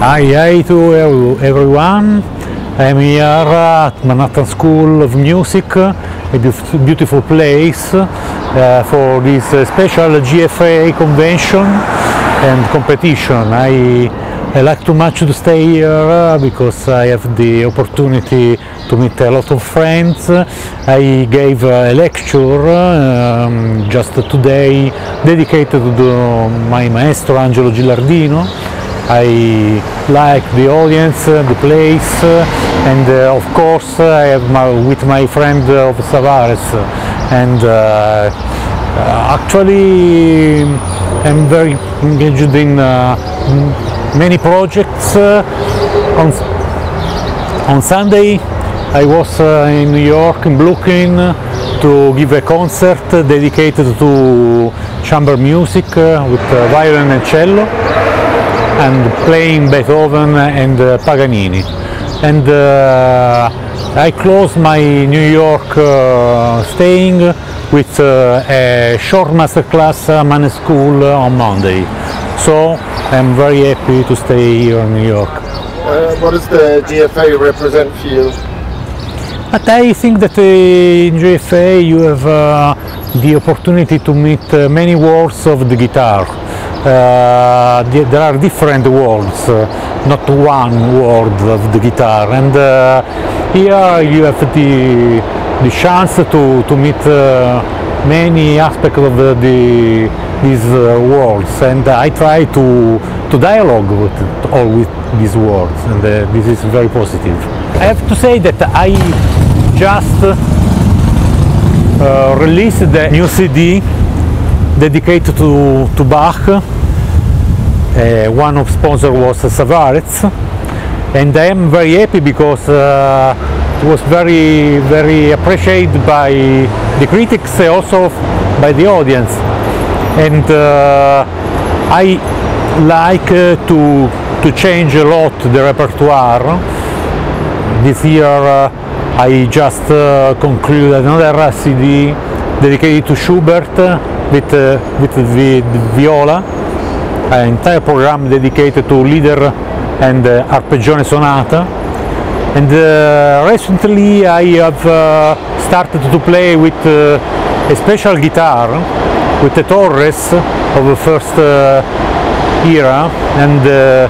Hi, hi to everyone. I'm here at Manhattan School of Music, a beautiful place uh, for this uh, special GFA convention and competition. I, I like too much to stay here uh, because I have the opportunity to meet a lot of friends. I gave a lecture um, just today dedicated to my maestro Angelo Gilardino. I like the audience, uh, the place, uh, and uh, of course I have my, with my friend of Savarez, and actually I'm very engaged in many projects. On, on Sunday I was uh, in New York, in Brooklyn, to give a concert dedicated to chamber music uh, with uh, violin and cello and playing Beethoven and uh, Paganini. And uh, I closed my New York uh, staying with a short masterclass Mannes School on Monday. So I'm very happy to stay here in New York. Uh, what does the GFA represent for you? But I think that uh, in GFA you have uh, the opportunity to meet many worlds of the guitar. Uh, there are different worlds, uh, not one world of the guitar. And uh, here you have the, the chance to, to meet uh, many aspects of the, the, these uh, worlds. And I try to, to dialogue with all with these worlds, and uh, this is very positive. I have to say that I just uh, released the new CD dedicated to, to Bach. Uh, one of sponsors was Savarez, and I am very happy because uh, it was very very appreciated by the critics also by the audience. And uh, I like uh, to to change a lot the repertoire this year uh, I just uh, concluded another CD dedicated to Schubert uh, with, uh, with the, the viola, an entire program dedicated to Lieder and uh, Arpeggione Sonata. And uh, recently I have uh, started to play with uh, a special guitar, with the Torres of the first uh, era. And uh,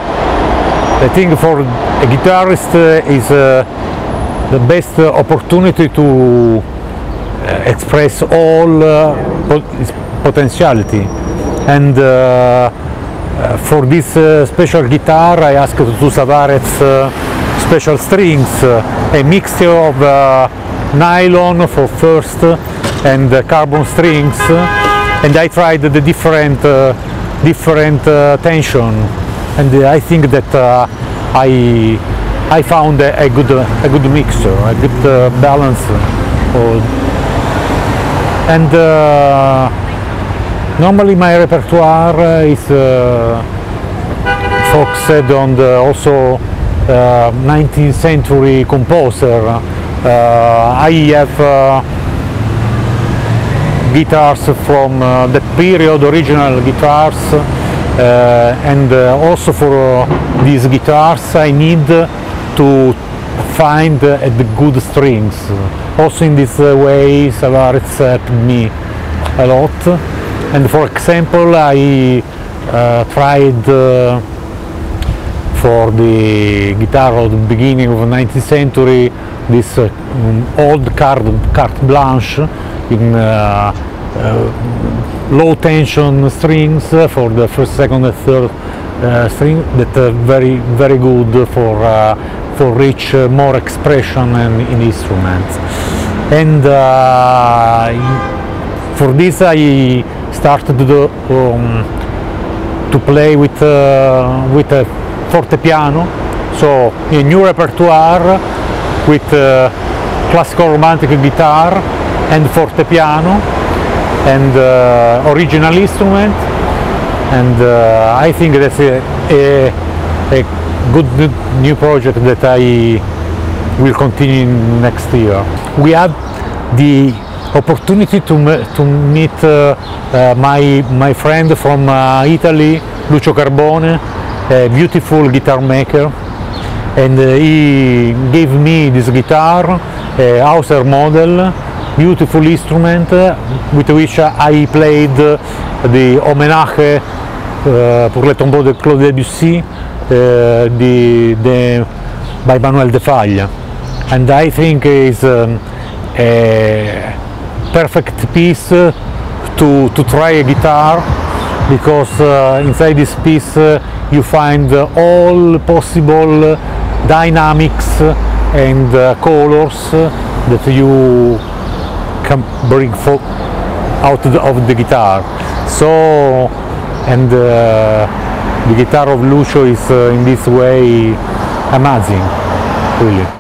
I think for a guitarist is the best opportunity to express all uh, its potentiality. And uh, uh, for this uh, special guitar, I asked to Savarez uh, special strings, uh, a mixture of uh, nylon for first and uh, carbon strings, and I tried the different uh, different uh, tension, and uh, I think that uh, I I found a, good a good mixture, a good uh, balance. And uh, normally my repertoire is uh, focused on the also uh, 19th century composer. Uh, I have uh, guitars from uh, that period, original guitars, uh, and uh, also for uh, these guitars I need to find uh, the good strings. Also in this uh, way Savarez helped me a lot. And for example, I uh, tried uh, for the guitar of the beginning of the 19th century this old card, carte blanche in uh, low tension strings for the first, second, and third uh, string that are very very good for uh, for reach more expression in, in instruments. And uh, for this I started do, um, to play with uh, with a fortepiano, so a new repertoire with uh, classical romantic guitar and fortepiano and uh, original instrument and uh, I think that's a, a, a good new project that I will continue next year. We had the opportunity to, to meet uh, uh, my, my friend from uh, Italy, Lucio Carbone, a beautiful guitar maker and uh, he gave me this guitar, a Hauser model, beautiful instrument with which I played the Homenage uh, pour le tombeau de Claude Debussy the, the, by Manuel de Falla. And I think is um, a perfect piece to, to try a guitar because uh, inside this piece uh, you find all possible dynamics and uh, colors that you can bring out of the guitar. So and uh, the guitar of Lucio is uh, in this way amazing really